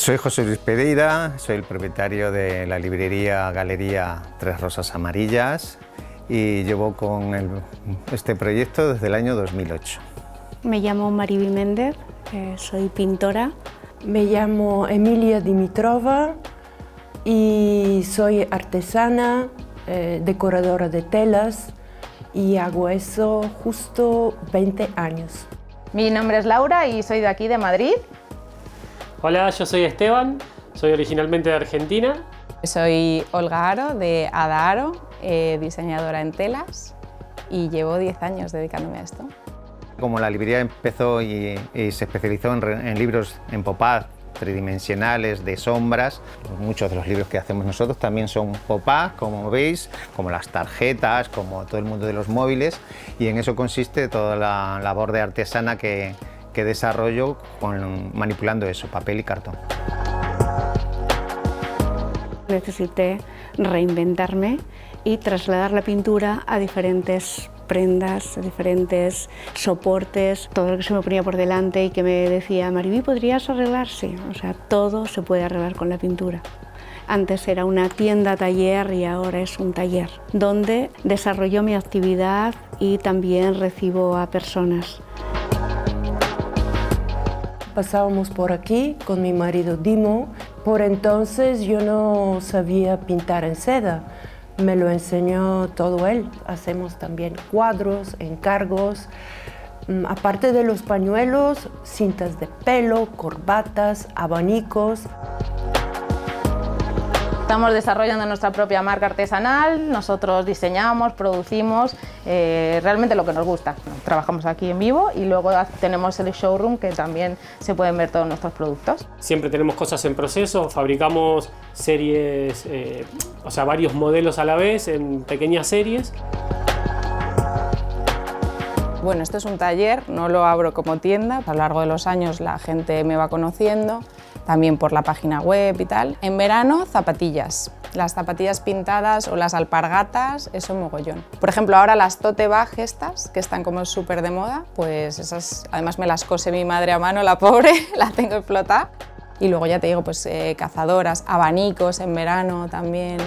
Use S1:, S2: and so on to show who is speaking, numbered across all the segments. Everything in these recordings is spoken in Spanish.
S1: Soy José Luis Pereira, soy el propietario de la librería Galería Tres Rosas Amarillas y llevo con este proyecto desde el año 2008.
S2: Me llamo Mariby Méndez, eh, soy pintora.
S3: Me llamo Emilia Dimitrova y soy artesana, eh, decoradora de telas y hago eso justo 20 años.
S4: Mi nombre es Laura y soy de aquí de Madrid
S5: Hola, yo soy Esteban, soy originalmente de Argentina.
S6: Soy Olga Aro, de Ada Aro, eh, diseñadora en telas y llevo 10 años dedicándome a esto.
S1: Como la librería empezó y, se especializó en, libros en pop-up tridimensionales de sombras. Muchos de los libros que hacemos nosotros también son pop-up, como veis, como las tarjetas, como todo el mundo de los móviles y en eso consiste toda la labor de artesana que, que desarrollo con, manipulando eso, papel y cartón.
S2: Necesité reinventarme y trasladar la pintura a diferentes prendas, a diferentes soportes, todo lo que se me ponía por delante y que me decía, Maribí, ¿podrías arreglarse? O sea, todo se puede arreglar con la pintura. Antes era una tienda taller y ahora es un taller donde desarrollo mi actividad y también recibo a personas.
S3: Pasábamos por aquí con mi marido Dimo. Por entonces yo no sabía pintar en seda. Me lo enseñó todo él. Hacemos también cuadros, encargos. Mm, aparte de los pañuelos, cintas de pelo, corbatas, abanicos.
S4: Estamos desarrollando nuestra propia marca artesanal, nosotros diseñamos, producimos eh, realmente lo que nos gusta. Trabajamos aquí en vivo y luego tenemos el showroom que también se pueden ver todos nuestros productos.
S5: Siempre tenemos cosas en proceso, fabricamos series, eh, o sea, varios modelos a la vez en pequeñas series.
S6: Bueno, esto es un taller, no lo abro como tienda, a lo largo de los años la gente me va conociendo, también por la página web y tal. En verano, zapatillas. Las zapatillas pintadas o las alpargatas, eso mogollón. Por ejemplo, ahora las tote bag estas, que están como súper de moda, pues esas además me las cose mi madre a mano, la pobre, la tengo explotada. Y luego ya te digo, pues eh, cazadoras, abanicos en verano también.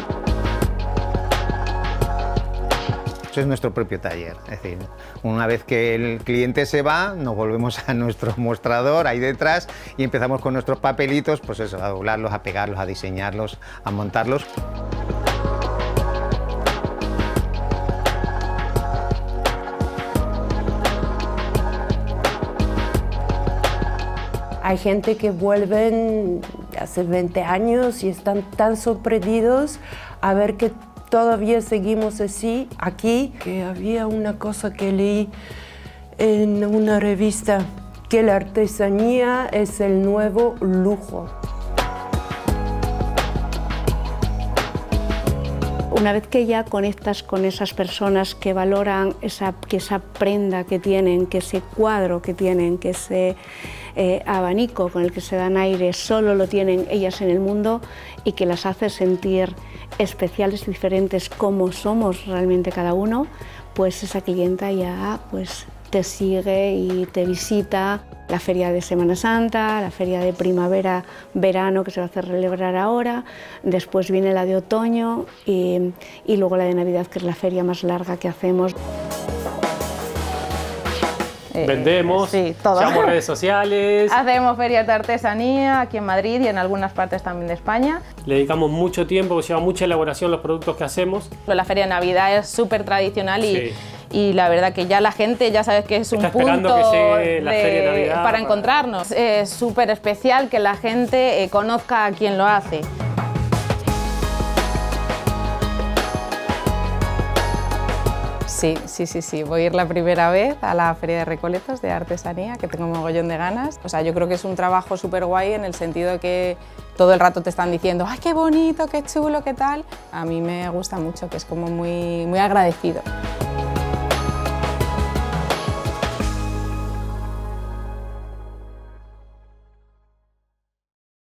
S1: Es nuestro propio taller. Es decir, una vez que el cliente se va, nos volvemos a nuestro mostrador ahí detrás y empezamos con nuestros papelitos, pues eso, a doblarlos, a pegarlos, a diseñarlos, a montarlos.
S3: Hay gente que vuelven hace 20 años y están tan sorprendidos a ver que todavía seguimos así aquí, que había una cosa que leí en una revista, que la artesanía es el nuevo lujo.
S2: Una vez que ya conectas con esas personas que valoran esa, que esa prenda que tienen, que ese cuadro que tienen, que ese eh, abanico con el que se dan aire solo lo tienen ellas en el mundo y que las hace sentir especiales y diferentes como somos realmente cada uno, pues esa clienta ya pues te sigue y te visita la feria de Semana Santa, la feria de primavera, verano que se va a hacer celebrar ahora, después viene la de otoño y, y luego la de Navidad que es la feria más larga que hacemos.
S5: Eh, Vendemos, sí, redes sociales.
S4: Hacemos ferias de artesanía aquí en Madrid y en algunas partes también de España.
S5: Le dedicamos mucho tiempo, lleva mucha elaboración los productos que hacemos.
S4: La feria de Navidad es súper tradicional y, y, la verdad que ya la gente ya sabe que es un punto para encontrarnos. Es súper especial que la gente eh, conozca a quien lo hace.
S6: Sí, sí, sí, sí. Voy a ir la primera vez a la Feria de Recoletos de Artesanía, que tengo un mogollón de ganas. O sea, yo creo que es un trabajo súper guay en el sentido que todo el rato te están diciendo ¡ay, qué bonito, qué chulo, qué tal! A mí me gusta mucho, que es como muy, muy agradecido.